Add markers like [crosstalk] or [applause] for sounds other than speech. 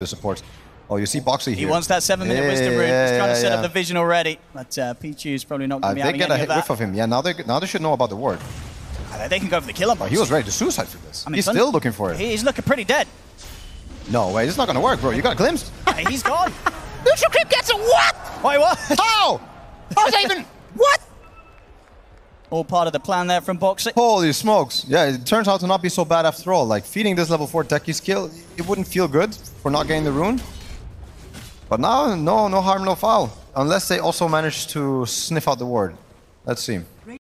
the supports. Oh, you see Boxi here. He wants that seven minute Yeah, wisdom rune. He's yeah, trying to yeah, set up the vision already. But uh, Pichu's probably not Uh, going to be they having get any a of hit that. whiff of him. Yeah, now they now they should know about the ward. Uh, They can go for the kill on Oh, he was ready to suicide for this. I mean, He's still looking for it. He's looking pretty dead. No way, this is not gonna work, bro. You got a glimpse. He's gone. [laughs] Neutral creep gets a what? Wait, what? How? How's that even? [laughs] What? All part of the plan there from Boxi. Holy smokes. Yeah, it turns out to not be so bad after all. Like, feeding this level 4 Techies kill, it wouldn't feel good for not getting the rune. But now, no, no harm, no foul. Unless they also manage to sniff out the ward. Let's see.